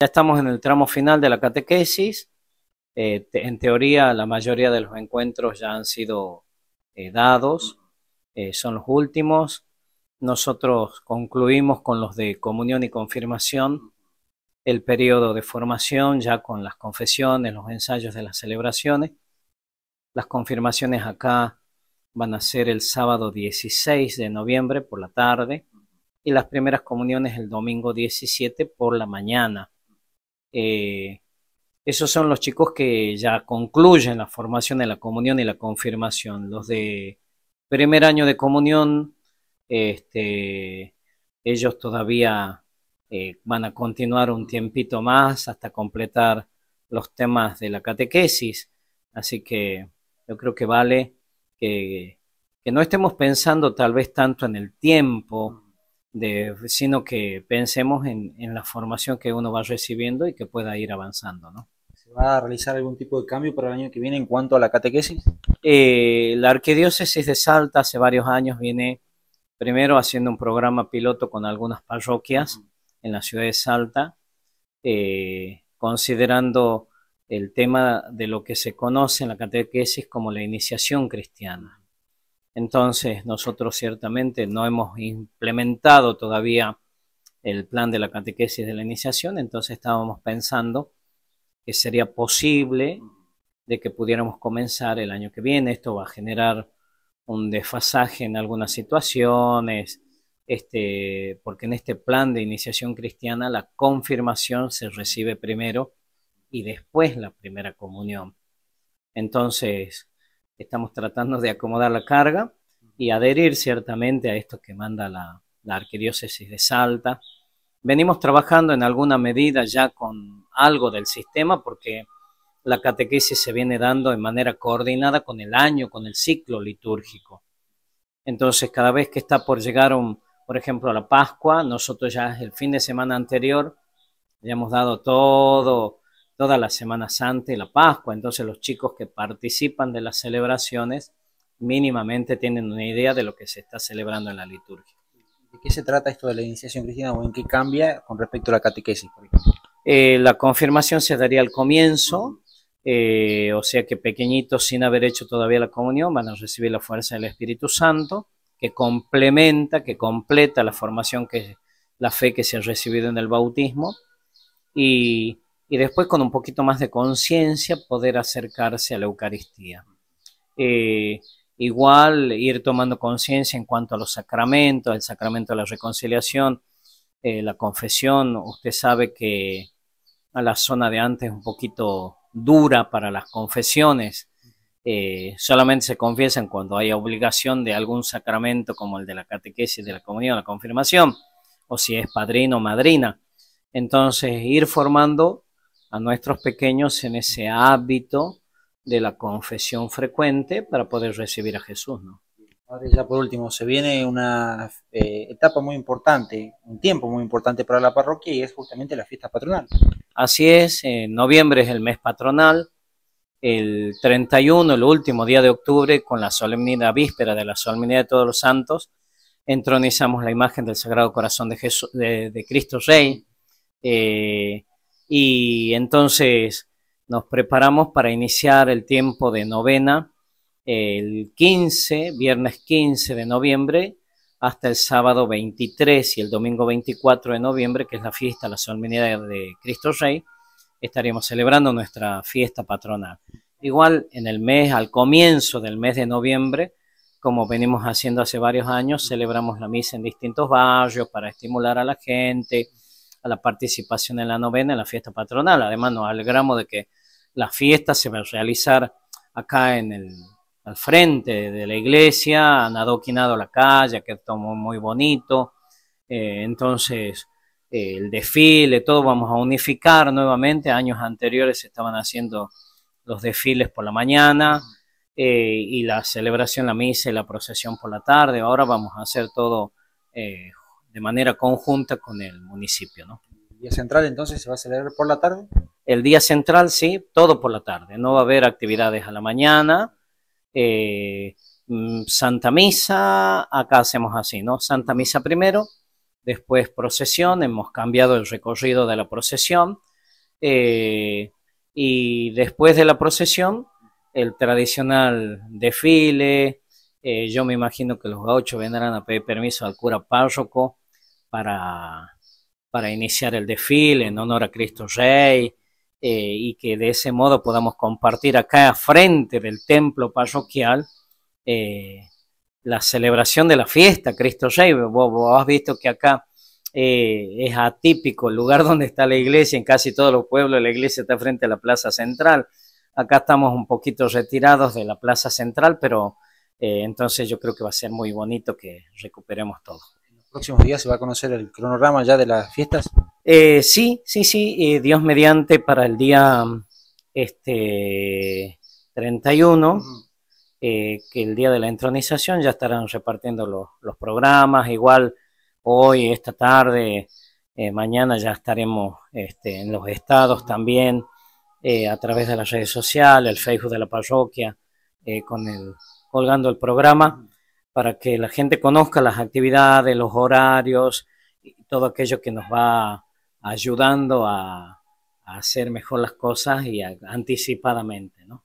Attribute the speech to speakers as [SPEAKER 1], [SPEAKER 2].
[SPEAKER 1] Ya estamos en el tramo final de la catequesis. Eh, en teoría, la mayoría de los encuentros ya han sido eh, dados, eh, son los últimos. Nosotros concluimos con los de comunión y confirmación el periodo de formación, ya con las confesiones, los ensayos de las celebraciones. Las confirmaciones acá van a ser el sábado 16 de noviembre por la tarde y las primeras comuniones el domingo 17 por la mañana. Eh, esos son los chicos que ya concluyen la formación de la comunión y la confirmación. Los de primer año de comunión, este, ellos todavía eh, van a continuar un tiempito más hasta completar los temas de la catequesis. Así que yo creo que vale que, que no estemos pensando tal vez tanto en el tiempo, de, sino que pensemos en, en, la formación que uno va recibiendo y que pueda ir avanzando. ¿no?
[SPEAKER 2] ¿Se va a realizar algún tipo de cambio para el año que viene en cuanto a la catequesis?
[SPEAKER 1] Eh, la Arquidiócesis de Salta hace varios años viene primero haciendo un programa piloto con algunas parroquias en la ciudad de Salta, eh, considerando el tema de lo que se conoce en la catequesis como la iniciación cristiana. Entonces, nosotros ciertamente no hemos implementado todavía el plan de la catequesis de la iniciación, entonces estábamos pensando que sería posible de que pudiéramos comenzar el año que viene. Esto va a generar un desfasaje en algunas situaciones, este, porque en este plan de iniciación cristiana la confirmación se recibe primero y después la primera comunión. Entonces, estamos tratando de acomodar la carga y adherir ciertamente a esto que manda la, arquidiócesis de Salta. Venimos trabajando en alguna medida ya con algo del sistema porque la catequesis se viene dando de manera coordinada con el año, con el ciclo litúrgico. Entonces, cada vez que está por llegar un, por ejemplo, la Pascua, nosotros ya el fin de semana anterior ya hemos dado todo, toda la Semana Santa y la Pascua, entonces los chicos que participan de las celebraciones mínimamente tienen una idea de lo que se está celebrando en la liturgia.
[SPEAKER 2] ¿De qué se trata esto de la iniciación cristiana o en qué cambia con respecto a la catequesis, por ejemplo?
[SPEAKER 1] Eh, la confirmación se daría al comienzo, eh, o sea que pequeñitos sin haber hecho todavía la comunión van a recibir la fuerza del Espíritu Santo que complementa, que completa la formación que la fe que se ha recibido en el bautismo y, después con un poquito más de conciencia poder acercarse a la Eucaristía. Eh, igual ir tomando conciencia en cuanto a los sacramentos, el sacramento de la reconciliación, eh, la confesión, usted sabe que a la zona de antes es un poquito dura para las confesiones, eh, solamente se confiesan cuando hay obligación de algún sacramento como el de la catequesis, de la comunión, la confirmación, o si es padrino o madrina. Entonces, ir formando a nuestros pequeños en ese hábito de la confesión frecuente para poder recibir a Jesús, ¿no?
[SPEAKER 2] Ahora ya por último, se viene una eh, etapa muy importante, un tiempo muy importante para la parroquia y es justamente la fiesta patronal.
[SPEAKER 1] Así es, en noviembre es el mes patronal, el 31, el último día de octubre, con la solemnidad víspera de la solemnidad de todos los santos, entronizamos la imagen del Sagrado Corazón de, Jesús, de, Cristo Rey. Eh, y entonces nos preparamos para iniciar el tiempo de novena el 15, viernes 15 de noviembre, hasta el sábado 23 y el domingo 24 de noviembre, que es la fiesta, la solemnidad de Cristo Rey estaríamos celebrando nuestra fiesta patronal. Igual en el mes, al comienzo del mes de noviembre, como venimos haciendo hace varios años, celebramos la misa en distintos barrios para estimular a la gente a la participación en la novena, en la fiesta patronal. Además, nos alegramos de que la fiesta se va a realizar acá en el, al frente de la iglesia, han adoquinado la calle, que es muy bonito. Eh, entonces, el desfile, todo vamos a unificar nuevamente. Años anteriores se estaban haciendo los desfiles por la mañana eh, y la celebración, la misa y la procesión por la tarde. Ahora vamos a hacer todo eh, de manera conjunta con el municipio. ¿no?
[SPEAKER 2] ¿El día central entonces se va a celebrar por la tarde?
[SPEAKER 1] El día central sí, todo por la tarde. No va a haber actividades a la mañana. Eh, mm, Santa Misa, acá hacemos así, ¿no? Santa Misa primero, después procesión, hemos cambiado el recorrido de la procesión eh, y después de la procesión el tradicional desfile, eh, yo me imagino que los gauchos vendrán a pedir permiso al cura párroco para, para iniciar el desfile en honor a Cristo Rey eh, y que de ese modo podamos compartir acá frente del templo parroquial la celebración de la fiesta Cristo Rey. Vos, has visto que acá eh, es atípico el lugar donde está la iglesia, en casi todos los pueblos la iglesia está frente a la plaza central. Acá estamos un poquito retirados de la plaza central, pero eh, entonces yo creo que va a ser muy bonito que recuperemos todo.
[SPEAKER 2] ¿En los próximos días se va a conocer el cronograma ya de las fiestas?
[SPEAKER 1] Eh, sí, sí, sí, Dios mediante para el día este, 31. Eh, que el día de la entronización ya estarán repartiendo los, programas, igual hoy, esta tarde, eh, mañana ya estaremos este, en los estados también, eh, a través de las redes sociales, el Facebook de la parroquia, con el, colgando el programa, para que la gente conozca las actividades, los horarios, y todo aquello que nos va ayudando a, hacer mejor las cosas y anticipadamente. ¿no?